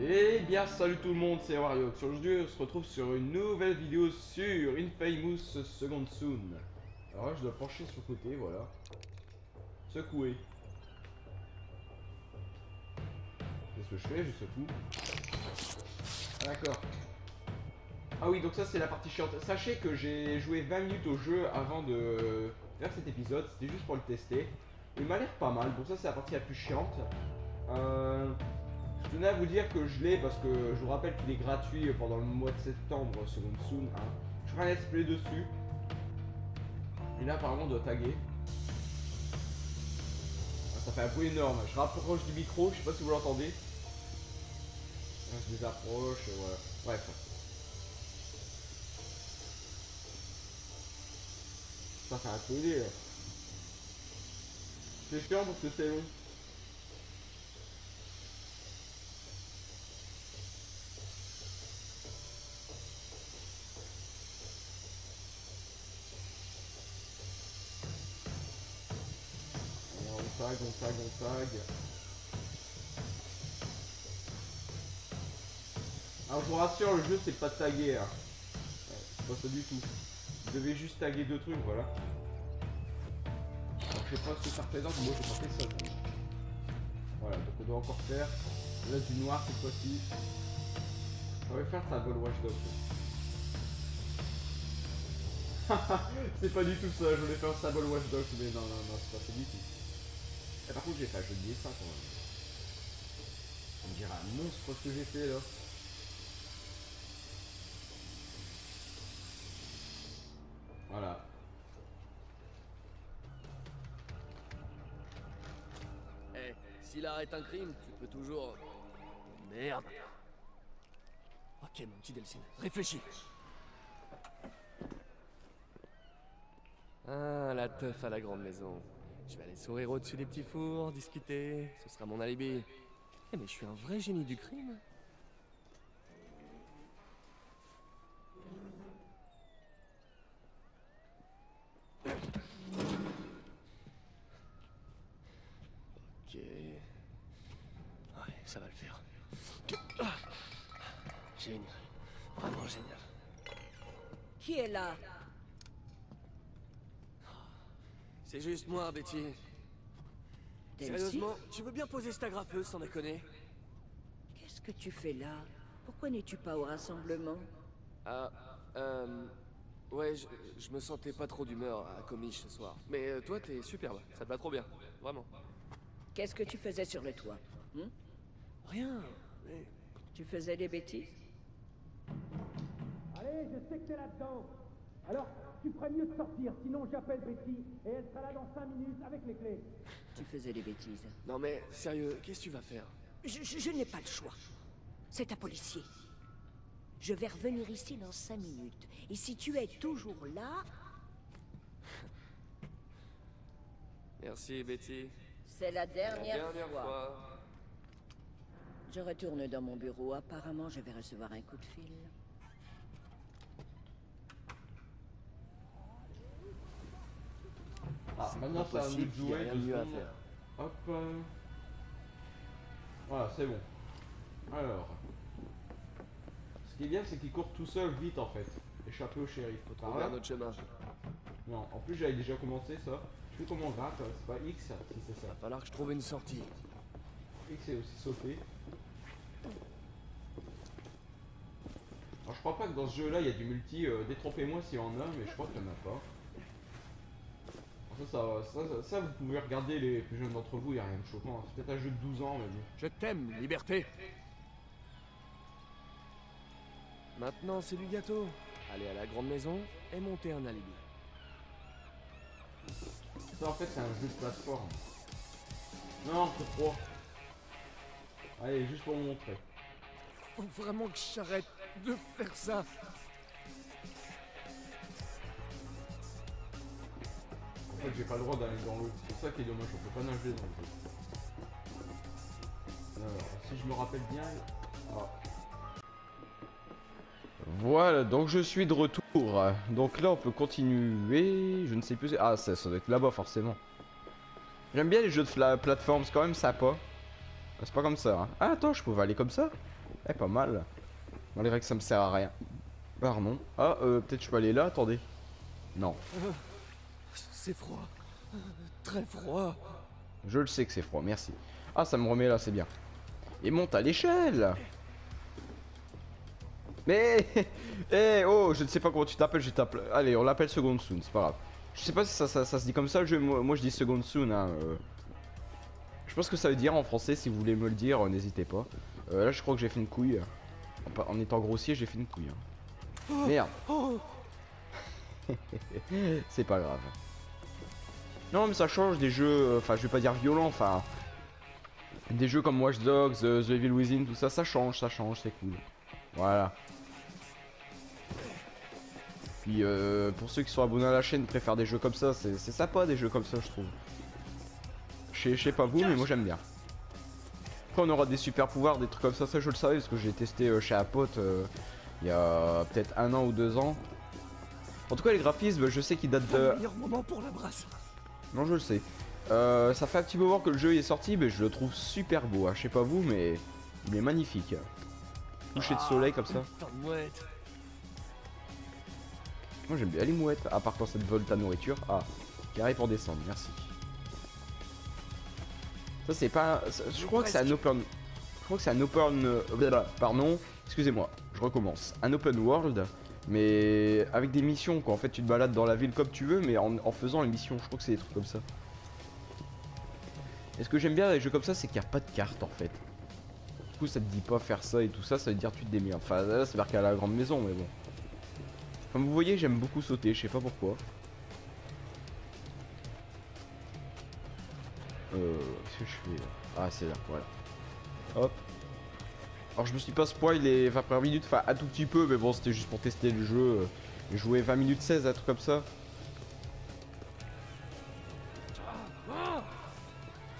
Eh bien salut tout le monde, c'est Wario. Aujourd'hui on se retrouve sur une nouvelle vidéo sur Infamous Second Soon. Alors là je dois pencher sur le côté, voilà. Secouer. Qu'est-ce que je fais? Je secoue. Ah, D'accord. Ah oui, donc ça c'est la partie chiante. Sachez que j'ai joué 20 minutes au jeu avant de faire cet épisode. C'était juste pour le tester. Il m'a l'air pas mal. Bon ça c'est la partie la plus chiante. Euh... Je tenais à vous dire que je l'ai parce que je vous rappelle qu'il est gratuit pendant le mois de septembre Second Soon. Hein. Je ferai un let's play dessus. Et là apparemment on doit taguer. Ah, ça fait un bruit énorme. Je rapproche du micro, je sais pas si vous l'entendez. Ah, Je désapproche, voilà. Bref. Ça fait un peu. C'est chiant parce que c'est long. Tag, on tag, on tag. Alors je vous rassure, le jeu c'est pas taguer. Hein. C'est pas ça du tout. Vous devez juste taguer deux trucs, voilà. Alors je sais pas ce que ça représente, moi j'ai pas fait ça. Voilà, donc on doit encore faire. Là du noir cette fois-ci. On va faire ça, Vol Watchdog. c'est pas du tout ça, je voulais faire Sable Watch Dogs, mais non, non, non, c'est pas ça du tout. Et par contre, j'ai un jeu de dessin quand même. On dirait un monstre ce que j'ai fait là. Voilà. Eh, si l'art est un crime, tu peux toujours... Merde. Ok, mon petit Delcine, réfléchis. Ah, la teuf à la grande maison. Je vais aller sourire au-dessus des petits fours, discuter, ce sera mon alibi. Eh, mais je suis un vrai génie du crime. Ok. Ouais, ça va le faire. Génial. Vraiment génial. Qui est là? C'est juste moi, Betty. Sérieusement, tu veux bien poser cette agrafeuse sans déconner? Qu'est-ce que tu fais là? Pourquoi n'es-tu pas au rassemblement? Ah, euh... Ouais, je, je me sentais pas trop d'humeur à Comiche ce soir. Mais euh, toi, t'es superbe. Ça te va trop bien. Vraiment. Qu'est-ce que tu faisais sur le toit? Hein? Rien. Mais... Tu faisais des bêtises? Allez, je sais que t'es là-dedans. Alors, tu ferais mieux de sortir, sinon j'appelle Betty et elle sera là dans 5 minutes avec les clés. Tu faisais des bêtises. Non mais, sérieux, qu'est-ce que tu vas faire? Je, je- je n'ai pas le choix. C'est un policier. Je vais revenir ici dans cinq minutes. Et si tu es toujours là, Merci, Betty. c'est la La dernière, dernière fois. fois. Je retourne dans mon bureau. Apparemment, je vais recevoir un coup de fil. Ah, maintenant possible, y a jouer. rien de mieux à secondes. faire. Hop. euh. Voilà, c'est bon. Alors. Ce qui est bien, c'est qu'il court tout seul vite en fait. Échapper au shérif. Faut trouver un autre chemin. Non, en plus j'avais déjà commencé ça. Je sais comment on gratte, c'est pas X si c'est ça. Va falloir que je trouve une sortie. X c'est aussi sauter. Alors je crois pas que dans ce jeu là il y a du multi, euh, détrompez-moi s'il y en a, mais je crois qu'il y en a pas. Ça, ça, ça, ça, vous pouvez regarder les plus jeunes d'entre vous, il n'y a rien de choquant. C'est peut-être un jeu de 12 ans, mais bon. Je t'aime, liberté Maintenant, c'est du gâteau. Aller à la grande maison et monter un alibi. Ça en fait c'est un jeu de plateforme. Non, c'est trop. Allez, juste pour vous montrer. Faut vraiment que j'arrête de faire ça. En fait, j'ai pas le droit d'aller dans l'eau. C'est ça qui est dommage, on peut pas nager dans le jeu. Alors, si je me rappelle bien. Ah. Voilà, donc je suis de retour. Donc là, on peut continuer. Je ne sais plus. Ah, ça, ça doit être là-bas, forcément. J'aime bien les jeux de plateforme, c'est quand même sympa. Ah, C'est pas comme ça. hein. Ah, attends, je pouvais aller comme ça Eh, pas mal. Malgré que ça me sert à rien. Pardon. Ah, euh, peut-être je peux aller là, attendez. Non. C'est froid. Très froid. Je le sais que c'est froid, merci. Ah, ça me remet là, c'est bien. Et monte à l'échelle Mais Eh oh, je ne sais pas comment tu t'appelles, je t'appelle... Allez, on l'appelle Second Soon, c'est pas grave. Je sais pas si ça, ça, ça se dit comme ça, je, moi, moi, je dis Second Soon, hein. euh. Je pense que ça veut dire en français, si vous voulez me le dire, euh, n'hésitez pas. Euh, là, je crois que j'ai fait une couille. En, étant grossier, j'ai fait une couille. hein. Merde Oh, C'est pas grave. Non, mais ça change des jeux, euh, enfin, je vais pas dire violents, enfin. Des jeux comme Watch Dogs, euh, The Evil Within, tout ça, ça change, ça change, c'est cool. Voilà. Puis, euh, pour ceux qui sont abonnés à la chaîne, préfèrent des jeux comme ça, c'est sympa des jeux comme ça, je trouve. Je sais- pas vous, mais moi j'aime bien. Après, on aura des super pouvoirs, des trucs comme ça, ça je le savais, parce que j'ai testé euh, chez un pote euh, il y a peut-être un an ou deux ans. En tout cas, les graphismes, je sais qu'ils datent de. le meilleur moment pour. Non, je le sais. Euh, ça fait un petit moment que le jeu est sorti, mais je le trouve super beau. hein. Je sais pas vous, mais il est magnifique. Coucher de soleil comme ça. Mouette. Moi j'aime bien les mouettes, à part quand ça te vole ta nourriture. Ah, carré pour descendre, merci. Ça c'est pas. ça- Je crois que c'est un open. Je crois que c'est un open. euh, Pardon, excusez-moi, je recommence. Un open world, mais avec des missions quoi. En fait, tu te balades dans la ville comme tu veux, mais en, faisant les missions. Je crois que c'est des trucs comme ça. Et ce que j'aime bien les jeux comme ça, c'est qu'il n'y a pas de carte en fait. Du coup, ça te dit pas faire ça et tout ça, ça veut dire tu te démerdes. Enfin, là, c'est marqué à la grande maison, mais bon. Comme vous voyez, j'aime beaucoup sauter, je sais pas pourquoi. Euh, qu'est-ce que je fais là? Ah, c'est là, voilà. Hop. Alors, je me suis pas spoilé 20 premières minutes, enfin, un tout petit peu, mais bon, c'était juste pour tester le jeu. euh, joué 20 minutes 16, un truc comme ça.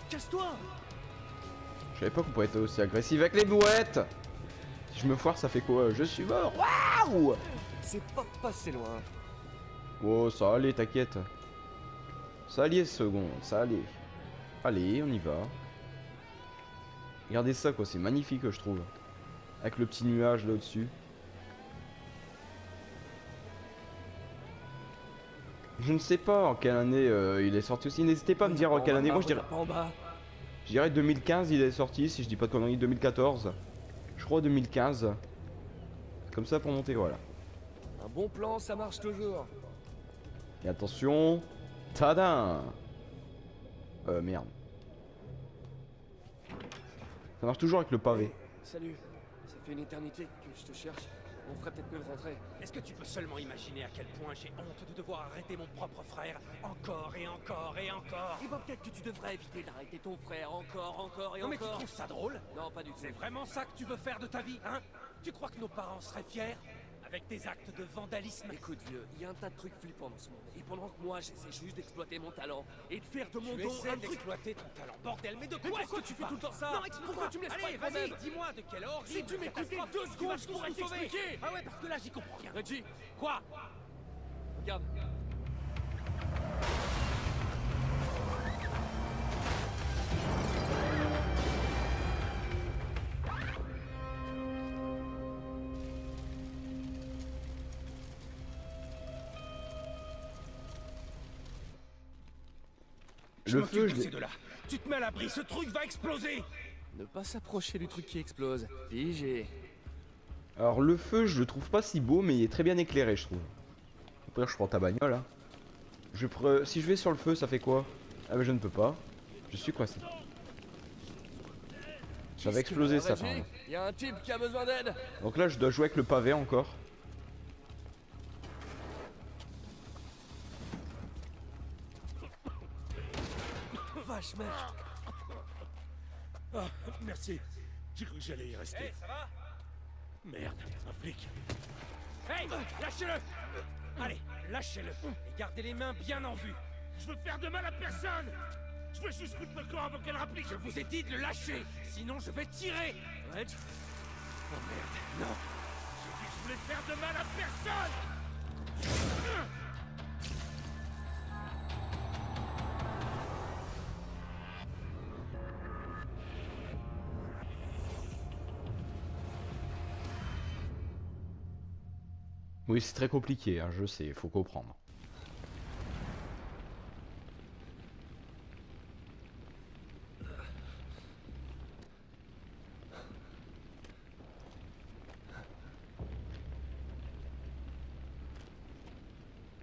Casse-toi Je savais pas qu'on pouvait être aussi agressif avec les mouettes Si je me foire, ça fait quoi? Je suis mort Waouh C'est pas passé loin. Oh, ça allait, t'inquiète. Ça allait, second, ça allait. Allez, on y va. Regardez ça, quoi, c'est magnifique, je trouve. Avec le petit nuage là au-dessus. Je ne sais pas en quelle année euh, il est sorti aussi. N'hésitez pas à me dire en quelle année. Moi, je dirais, Pas en bas. je dirais 2015, il est sorti, si je dis pas de conneries. 2014. Je crois 2015. Comme ça pour monter, voilà. Un bon plan, ça marche toujours. Et attention, tadam Euh, merde. Ça marche toujours avec le pavé. Salut. Fait une éternité que je te cherche. On ferait peut-être mieux de rentrer. Est-ce que tu peux seulement imaginer à quel point j'ai honte de devoir arrêter mon propre frère encore et encore et encore? Et bah peut-être que tu devrais éviter d'arrêter ton frère encore, encore et Non mais tu encore. trouves ça drôle? Non, pas du tout. C'est vraiment ça que tu veux faire de ta vie, hein? Tu crois que nos parents seraient fiers? Avec tes actes de vandalisme Écoute vieux, il y a un tas de trucs flippants dans ce monde. Et pendant que moi j'essaie juste d'exploiter mon talent et de faire de mon Tu don un truc... d'exploiter ton talent, bordel, mais de quoi est-ce pourquoi que tu fais tout le temps ça Non, Pourquoi tu me laisses pas Allez, vas-y, dis-moi de quelle horrible Si tu m'écoutais deux secondes, je pourrais t'expliquer. Ah ouais, parce que là, j'y comprends rien. Reggie, Quoi? Regarde. Le feu, de je ces deux-là. Tu te mets à l'abri, ce truc va exploser Ne pas s'approcher du truc qui explose. Figé. Alors le feu, je le trouve pas si beau, mais il est très bien éclairé, je trouve. Après, je prends ta bagnole, là. Je pre- Si je vais sur le feu, ça fait quoi? Ah bah je ne peux pas. Je suis coincé. Ça va exploser ça. Il y a un type qui a besoin d'aide. Donc là, je dois jouer avec le pavé encore. Vache mec. Ah, merci. J'ai cru que j'allais y rester. ça va? Merde, un flic. Hey, lâchez-le Allez, lâchez-le. Et gardez les mains bien en vue. Je veux faire de mal à personne Je veux juste foutre le camp avant qu'elle rapplique. Je vous ai dit de le lâcher, sinon je vais tirer. Reg, Oh merde, non. J'ai dit que je voulais faire de mal à personne Oui, c'est très compliqué, hein, je sais, faut comprendre.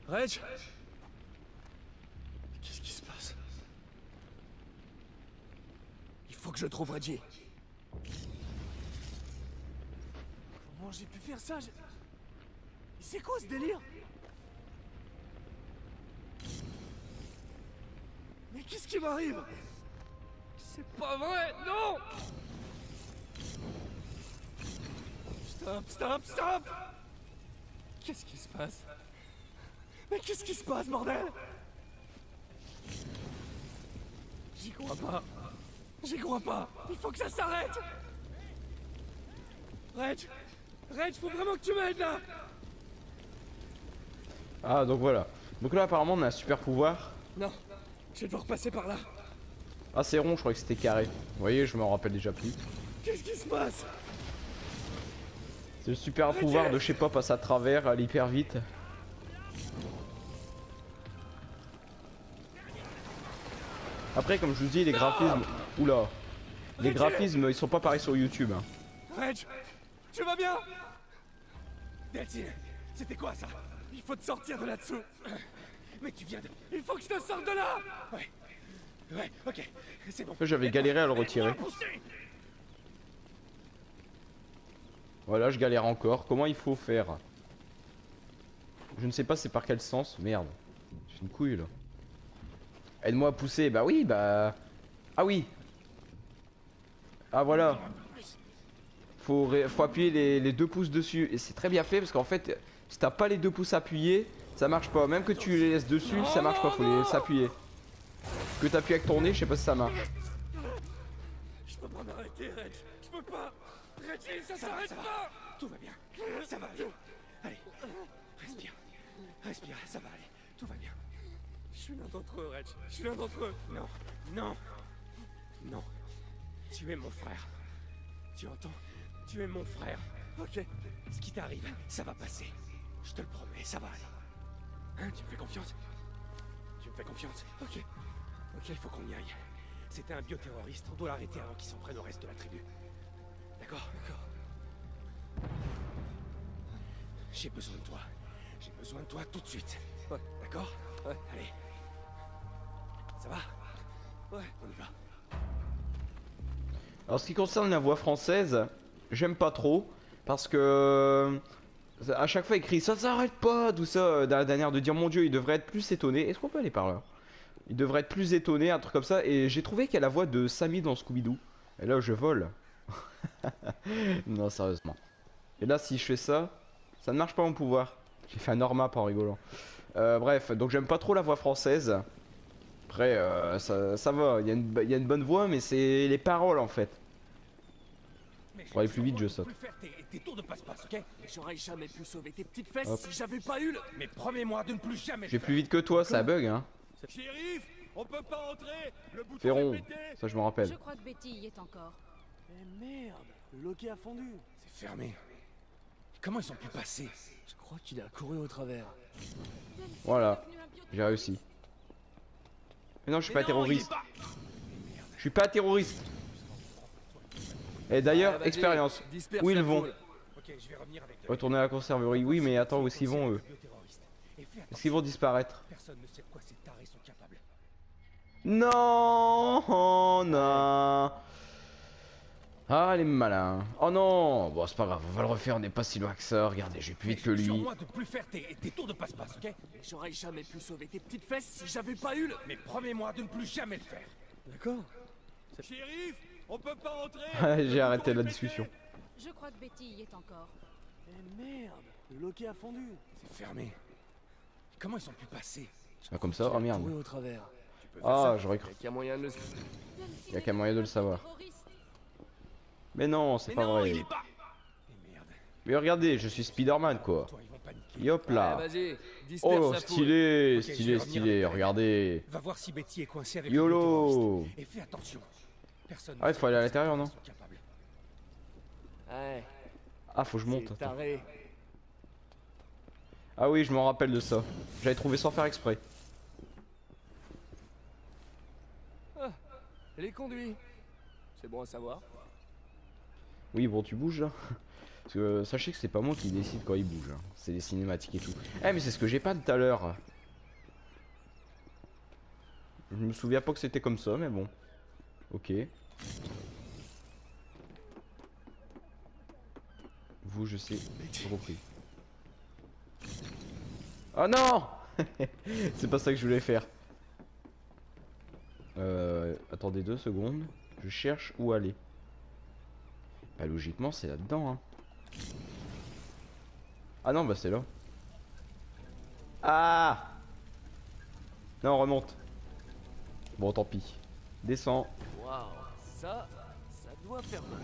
Reg? Qu'est-ce qui se passe? Il faut que je trouve Reggie. Comment j'ai pu faire ça? C'est quoi ce délire Mais qu'est-ce qui m'arrive C'est pas vrai, non Stop, stop, stop Qu'est-ce qui se passe mais qu'est-ce qui se passe, bordel J'y crois pas. J'y crois pas. Il faut que ça s'arrête. Reg Reg, faut vraiment que tu m'aides là Ah, donc voilà. Donc là, apparemment, on a un super pouvoir. Non, je vais devoir passer par là. Ah, c'est rond, je croyais que c'était carré. Vous voyez, je me rappelle déjà plus. Qu'est-ce qui se passe? C'est le super pouvoir de je sais pas passer à travers, aller hyper vite. Après, comme je vous dis, les graphismes. Oula. Les graphismes, ils sont pas pareils sur YouTube. hein. Reg Tu vas bien? Deltine, c'était quoi ça? Il faut te sortir de là-dessous. Mais tu viens de... Il faut que je te sorte de là Ouais. Ouais, ok. C'est bon. J'avais galéré à le retirer. Voilà, je galère encore. Comment il faut faire? Je ne sais pas c'est par quel sens. Merde. J'ai une couille là. Aide-moi à pousser. Bah oui, bah... Ah oui Ah voilà. Faut, appuyer les, les deux pouces dessus. Et c'est très bien fait parce qu'en fait, si t'as pas les deux pouces appuyés, ça marche pas. Même que tu les laisses dessus, ça marche pas. Faut les laisser appuyer. Que t'appuies avec ton nez, je sais pas si ça marche. Je peux pas m'arrêter, Reg. Je peux pas. Reggie, ça s'arrête pas. Tout va bien. Ça va aller. Allez. Respire. Respire, ça va aller. Tout va bien. Je suis l'un d'entre eux, Reg. Je suis l'un d'entre eux. Non. Non. Non. Tu es mon frère. Tu entends? Tu es mon frère. Ok. Ce qui t'arrive, ça va passer. Je te le promets, ça va aller. Hein, tu me fais confiance Tu me fais confiance Ok. Ok, il faut qu'on y aille. C'était un bioterroriste, on doit l'arrêter avant qu'il s'en prenne au reste de la tribu. D'accord D'accord. J'ai besoin de toi. J'ai besoin de toi tout de suite. Ouais. D'accord Ouais. Allez. Ça va Ouais, on y va. Alors, ce qui concerne la voix française, j'aime pas trop. Parce que. À chaque fois, écrit ça s'arrête pas, tout ça. euh, la dernière de dire mon dieu, il devrait être plus étonné. Est-ce qu'on peut aller par là? Il devrait être plus étonné, un truc comme ça. Et j'ai trouvé qu'il y a la voix de Sammy dans Scooby-Doo. Et là, je vole. non, sérieusement. Et là, si je fais ça, ça ne marche pas mon pouvoir. J'ai fait un Norma en rigolant. Euh, bref, donc j'aime pas trop la voix française. Après, euh, ça, va, il il y a une bonne voix, mais c'est les paroles en fait. Pour aller plus vite, je saute. Plus faire tes, tes tours de passe-passe, ok J'aurais jamais pu sauver tes petites fesses Hop. si j'avais pas eu le... Mais promets-moi de ne plus jamais. Je vais plus vite que toi, ça bug hein. Shérif, on peut pas entrer. Le bouton Ferron, est pété. ça je me rappelle. Je crois que Betty y est encore. Mais merde, le loquet a fondu. C'est fermé. Comment ils ont pu passer Je crois qu'il a couru au travers. Voilà, j'ai réussi. Mais non, je suis pas terroriste. Je suis pas terroriste. Et d'ailleurs, Ah, expérience. Où ils vont foule. Ok, je vais revenir avec le Retourner à la conserverie. Oui, mais attends, où est-ce qu'ils vont eux Est-ce qu'ils vont disparaître personne ne sait de quoi ces tarés sont capables. Non, oh, non. Ah, les malins. Oh non, bon, c'est pas grave, on va le refaire, on n'est pas si loin que ça. Regardez, je vais plus vite que lui. Sur-moi de plus faire tes, tes tours de passe-passe, ok J'aurais jamais pu sauver tes petites fesses si j'avais pas eu le... Mais promets-moi de ne plus jamais le faire. D'accord Shérif, on peut pas entrer. J'ai arrêté la discussion. Je crois que Betty y est encore. Mais merde, le loquet a fondu. C'est fermé. Comment ils ont pu passer? Ah, comme ça, oh merde. Au travers. Ah, j'aurais cru. Y'a qu'un moyen de le... Y a qu'un moyen de le savoir. Mais non, c'est pas non, vrai. il est pas. Merde. Mais regardez, je suis Spider-Man quoi. Et hop là. Oh, stylé, stylé, stylé. Regardez. Va voir si Betty est coincée avec YOLO. Et fais attention. Personne. Ah, il faut aller à l'intérieur, non. Ouais, Ah, faut que je monte. Ah oui, je me rappelle de ça. J'avais trouvé sans faire exprès. Les conduits. C'est bon à savoir. Oui, bon, tu bouges là. Parce que euh, sachez que c'est pas moi qui décide quand il bouge. hein. C'est les cinématiques et tout. Eh, mais c'est ce que j'ai pas tout à l'heure. Je me souviens pas que c'était comme ça, mais bon. Ok. Vous, je sais. Repris. Oh non C'est pas ça que je voulais faire. Euh, attendez deux secondes. Je cherche où aller. Bah logiquement c'est là-dedans hein. Ah non bah c'est là. Ah Non remonte. Bon tant pis. Descends. Waouh, ça, ça doit faire mal.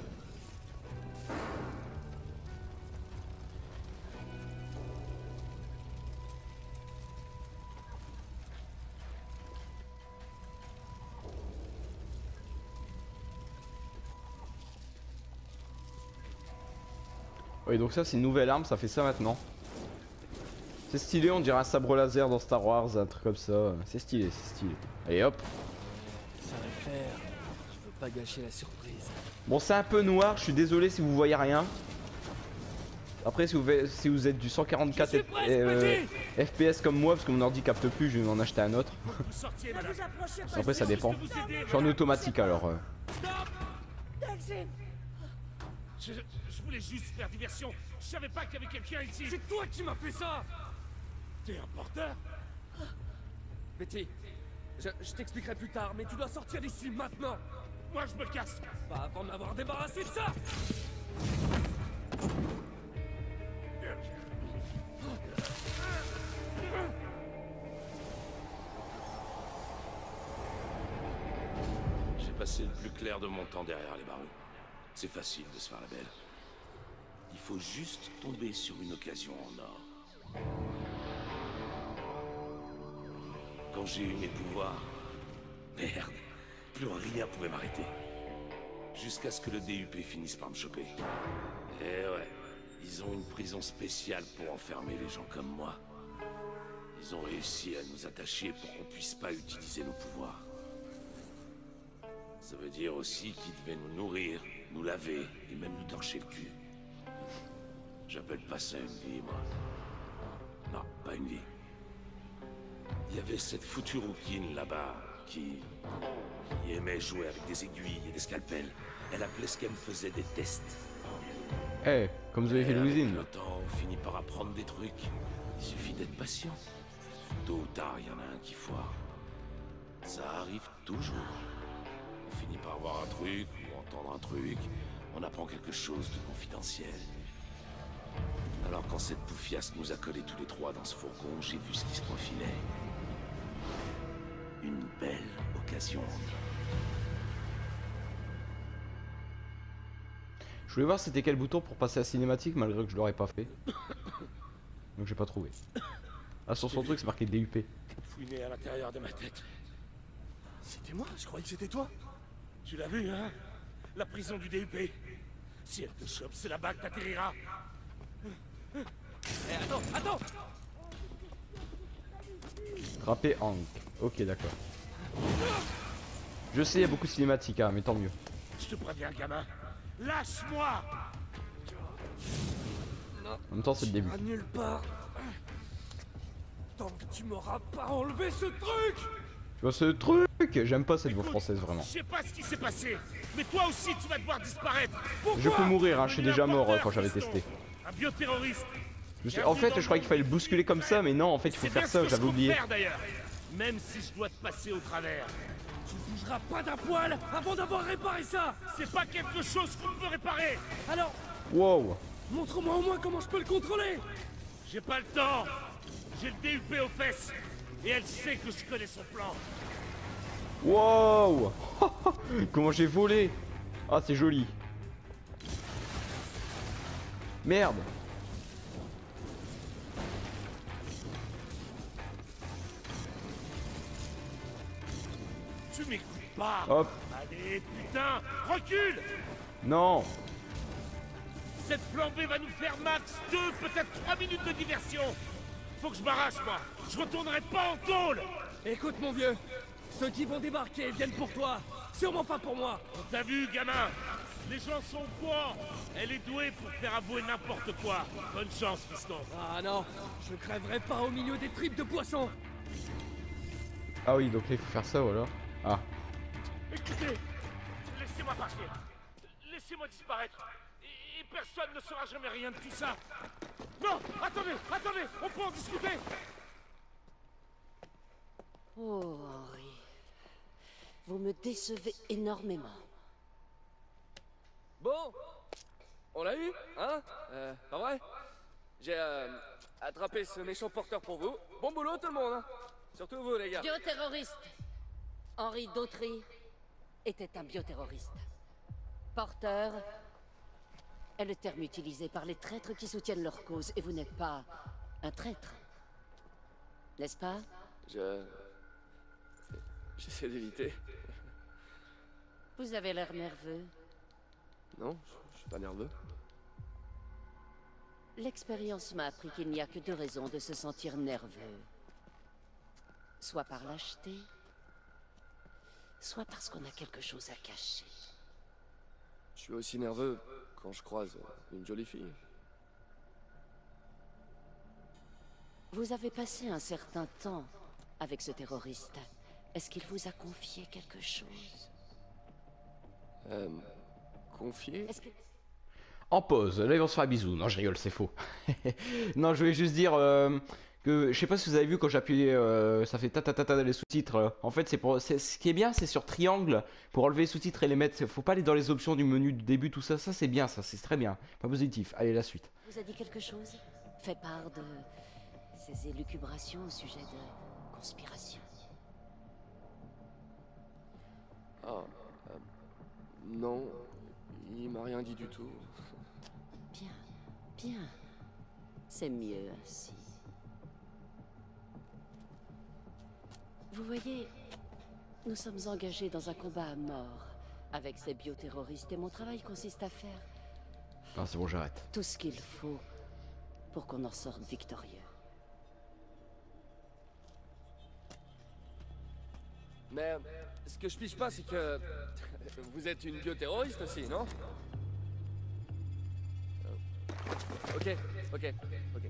Oui donc ça c'est une nouvelle arme, ça fait ça maintenant. C'est stylé, on dirait un sabre laser dans Star Wars, un truc comme ça. C'est stylé, c'est stylé. Allez hop. Ça va le faire. Pas gâcher la surprise. Bon c'est un peu noir, je suis désolé si vous voyez rien. Après si vous, si vous êtes du 144 Je suis prêt, euh, FPS comme moi, parce que mon ordi capte plus, je vais en acheter un autre. Sortiez. Après ça dépend. Je suis en automatique alors. euh. Je, je voulais juste faire diversion. Je savais pas qu'il y avait quelqu'un ici. C'est toi qui m'as fait ça T'es un porteur Betty, je, je t'expliquerai plus tard, mais tu dois sortir d'ici maintenant Moi, je me casse. Pas avant de m'avoir débarrassé de ça J'ai passé le plus clair de mon temps derrière les barreaux. C'est facile de se faire la belle. Il faut juste tomber sur une occasion en or. Quand j'ai eu mes pouvoirs, merde, plus rien pouvait m'arrêter. Jusqu'à ce que le DUP finisse par me choper. Et ouais, ils ont une prison spéciale pour enfermer les gens comme moi. Ils ont réussi à nous attacher pour qu'on puisse pas utiliser nos pouvoirs. Ça veut dire aussi qu'ils devaient nous nourrir, nous laver et même nous torcher le cul. J'appelle pas ça une vie, moi. Non, pas une vie. Il y avait cette foutue rouquine là-bas qui... qui aimait jouer avec des aiguilles et des scalpels. Elle appelait ce qu'elle me faisait des tests. Eh, comme vous avez fait Louisine. le temps, on finit par apprendre des trucs. Il suffit d'être patient. Tôt ou tard, il y en a un qui foire. Ça arrive toujours. On finit par voir un truc ou entendre un truc. On apprend quelque chose de confidentiel. Alors quand cette poufiasse nous a collés tous les trois dans ce fourgon, j'ai vu ce qui se profilait. Belle occasion. Je voulais voir c'était quel bouton pour passer à cinématique malgré que je l'aurais pas fait. Donc j'ai pas trouvé. Ah sur son truc c'est marqué DUP. Fouiné à l'intérieur de ma tête. C'était moi Je croyais que c'était toi Tu l'as vu, hein? La prison du DUP. Si elle te chope, c'est là-bas que t'atterriras. Eh, attends, attends Trapper Hank. Ok d'accord. Je sais il y a beaucoup de cinématiques hein, mais tant mieux. Je te préviens, gamin. Lâche-moi En même temps c'est le début. Nulle part Tant que tu m'auras pas enlevé ce truc Tu vois ce truc J'aime pas cette voix française vraiment. Je sais pas ce qui s'est passé, mais toi aussi tu vas devoir disparaître. Je peux mourir hein, je suis déjà mort euh, quand j'avais testé. Un bioterroriste. Je sais- En fait je croyais qu'il fallait le bousculer comme ça mais non en fait il faut faire ça j'avais oublié. faire. Même si je dois te passer au travers. Tu bougeras pas d'un poil avant d'avoir réparé ça C'est pas quelque chose qu'on peut réparer. Alors, Wow montre-moi au moins comment je peux le contrôler J'ai pas le temps. J'ai le DUP aux fesses. Et elle sait que je connais son plan. Wow Comment j'ai volé Ah c'est joli. Merde pas. Hop Allez, putain, recule Non Cette flambée va nous faire max deux, peut-être trois minutes de diversion. Faut que je m'arrache, moi Je retournerai pas en tôle Écoute, mon vieux, ceux qui vont débarquer viennent pour toi, sûrement pas pour moi. T'as vu, gamin Les gens sont quoi Elle est douée pour faire avouer n'importe quoi. Bonne chance, fiston. Ah non, je crèverai pas au milieu des tripes de poisson. Ah oui, donc là, il faut faire ça ou alors? Ah. Écoutez, laissez-moi partir. Laissez-moi disparaître. Et, et personne ne saura jamais rien de tout ça. Non, attendez, attendez, on peut en discuter. Oh, Henri. Vous me décevez énormément. Bon, on l'a eu, hein? Euh, Pas vrai? J'ai euh, attrapé ce méchant porteur pour vous. Bon boulot tout le monde, hein Surtout vous les gars. Bioterroriste. Henri Dautry était un bioterroriste. Porteur est le terme utilisé par les traîtres qui soutiennent leur cause, et vous n'êtes pas un traître. N'est-ce pas? Je... J'essaie d'éviter. Vous avez l'air nerveux. Non, je, je suis pas nerveux. L'expérience m'a appris qu'il n'y a que deux raisons de se sentir nerveux. Soit par lâcheté, soit parce qu'on a quelque chose à cacher. Je suis aussi nerveux quand je croise une jolie fille. Vous avez passé un certain temps avec ce terroriste. Est-ce qu'il vous a confié quelque chose? Euh... Confier Est-ce que... En pause, là ils vont se faire un bisou. Non, je rigole, c'est faux. non, je voulais juste dire euh, que je sais pas si vous avez vu quand j'appuyais, euh, ça fait ta ta ta ta les sous-titres. euh. En fait, c'est pour, c'est- ce qui est bien, c'est sur triangle pour enlever les sous-titres et les mettre. Faut pas aller dans les options du menu du début, tout ça. Ça c'est bien, ça c'est très bien. Pas positif. Allez, la suite. vous a dit quelque chose? Fait part de ses élucubrations au sujet de conspiration. Ah... euh, non, il m'a rien dit du tout. Bien, bien. C'est mieux ainsi. Vous voyez, nous sommes engagés dans un combat à mort avec ces bioterroristes et mon travail consiste à faire Non, c'est bon, j'arrête. tout ce qu'il faut pour qu'on en sorte victorieux. Mais ce que je piche pas, c'est que vous êtes une bioterroriste aussi, non? Euh, Ok, ok, ok.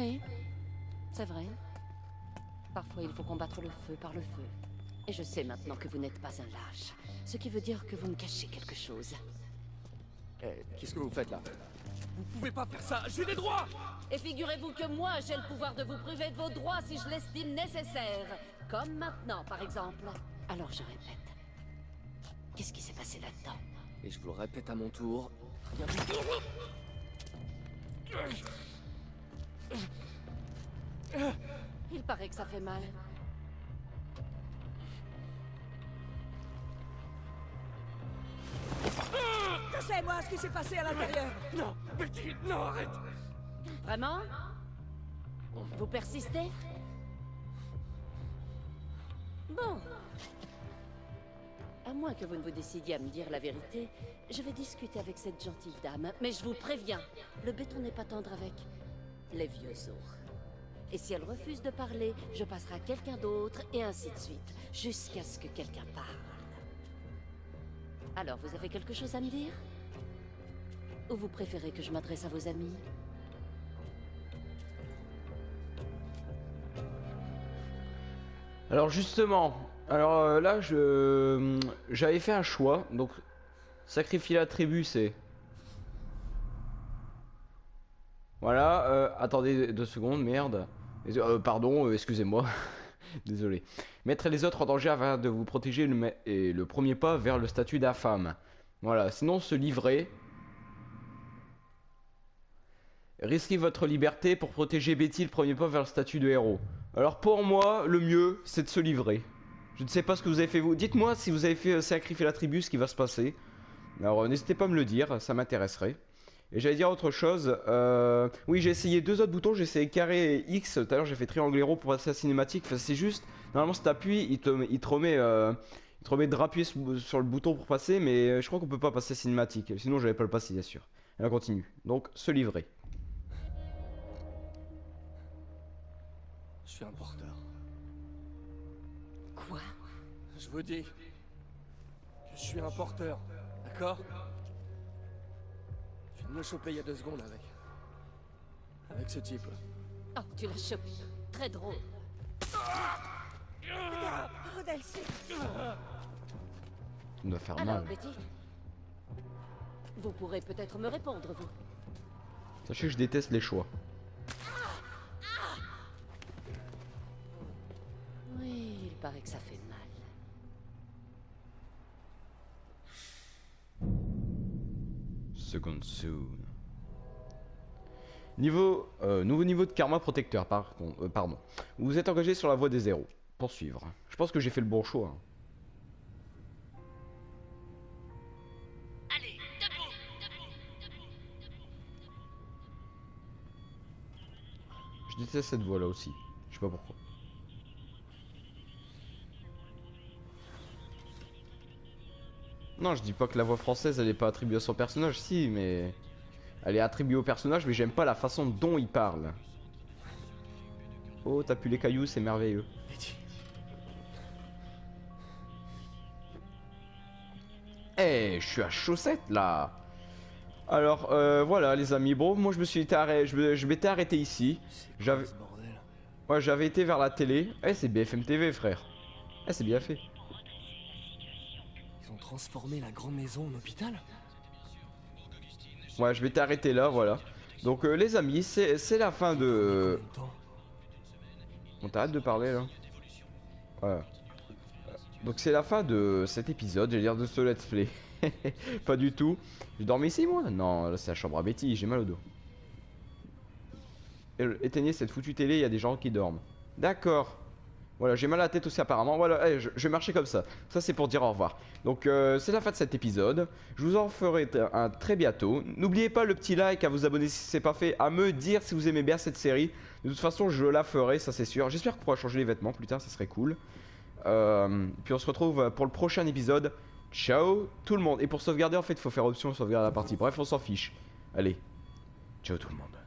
Oui, c'est vrai. Parfois, il faut combattre le feu par le feu. Et je sais maintenant que vous n'êtes pas un lâche. Ce qui veut dire que vous me cachez quelque chose. Eh, qu'est-ce que vous faites là? Vous pouvez pas faire ça, j'ai des droits Et figurez-vous que moi, j'ai le pouvoir de vous priver de vos droits si je l'estime nécessaire. Comme maintenant, par exemple. Alors je répète. Qu'est-ce qui s'est passé là-dedans? Et je vous le répète à mon tour. Rien du tout. Il paraît que ça fait mal. Je sais, moi, ce qui s'est passé à l'intérieur. Non, Betty, non, arrête Vraiment? Vous persistez? Bon. À moins que vous ne vous décidiez à me dire la vérité, je vais discuter avec cette gentille dame. Mais je vous préviens, le béton n'est pas tendre avec les vieux os. Et si elle refuse de parler, je passerai à quelqu'un d'autre, et ainsi de suite, jusqu'à ce que quelqu'un parle. Alors, vous avez quelque chose à me dire? Ou vous préférez que je m'adresse à vos amis? Alors justement, alors euh, là, je j'avais fait un choix, donc sacrifier la tribu, c'est voilà. euh, attendez deux secondes, merde. Euh, pardon, euh, excusez-moi. Désolé. Mettre les autres en danger afin de vous protéger le, et le premier pas vers le statut d'infâme. Voilà. Sinon, se livrer. Risquez votre liberté pour protéger Betty le premier pas vers le statut de héros. Alors pour moi, le mieux, c'est de se livrer. Je ne sais pas ce que vous avez fait vous. Dites-moi si vous avez fait sacrifier la tribu, ce qui va se passer. Alors n'hésitez pas à me le dire, ça m'intéresserait. Et j'allais dire autre chose. euh, Oui, j'ai essayé deux autres boutons. J'ai essayé carré et X. Tout à l'heure, j'ai fait triangle héros pour passer à la cinématique. Enfin, c'est juste. Normalement, si t'appuies, il te, il te remet, euh, Il te remet de rappuyer sur le bouton pour passer, mais je crois qu'on peut pas passer cinématique. Sinon, j'avais pas le passé, bien sûr. Et on continue. Donc, se livrer. Je suis un porteur. Quoi? Je vous dis que je suis un porteur, d'accord? De me choper il y a deux secondes avec. Avec ce type. Oh, tu l'as chopé. Très drôle. Oh, Delcy Ça doit faire Alors, mal. Betty Vous pourrez peut-être me répondre, vous. Sachez que je déteste les choix. Oui, il paraît que ça fait mal. Second soon. Niveau, euh, nouveau niveau de karma protecteur, par, euh, pardon. Vous êtes engagé sur la voie des zéros. Poursuivre. Je pense que j'ai fait le bon choix. hein. Debout, Je déteste cette voie là aussi. Je sais pas pourquoi. Non, je dis pas que la voix française elle est pas attribuée à son personnage, si, mais. Elle est attribuée au personnage, mais j'aime pas la façon dont il parle. Oh, t'as pu les cailloux, c'est merveilleux. Eh, je suis à chaussette là. Alors, euh, voilà les amis, bon, moi je me suis arrêté, je je m'étais arrêté ici. J'avais- Ouais, j'avais été vers la télé. Eh, c'est BFM TV, frère. Eh, c'est bien fait. Transformé la grande maison en hôpital Ouais, je m'étais arrêté là, voilà. Donc, euh, les amis, c'est la fin de. On t'arrête de parler là Voilà. Donc c'est la fin de cet épisode, j'allais dire de ce let's play. Pas du tout. J'ai dormi ici moi? Non, là c'est la chambre à Betty, j'ai mal au dos. Éteignez cette foutue télé, il y a des gens qui dorment. D'accord. Voilà, j'ai mal à la tête aussi apparemment. Voilà, je, vais marcher comme ça. Ça c'est pour dire au revoir. Donc euh, c'est la fin de cet épisode. Je vous en ferai un très bientôt. N'oubliez pas le petit like, à vous abonner si c'est pas fait, à me dire si vous aimez bien cette série. De toute façon, je la ferai, ça c'est sûr. J'espère qu'on pourra changer les vêtements plus tard, ça serait cool. Euh, puis on se retrouve pour le prochain épisode. Ciao tout le monde. Et pour sauvegarder, en fait, il faut faire option sauvegarder la partie. Bref, on s'en fiche. Allez, ciao tout le monde.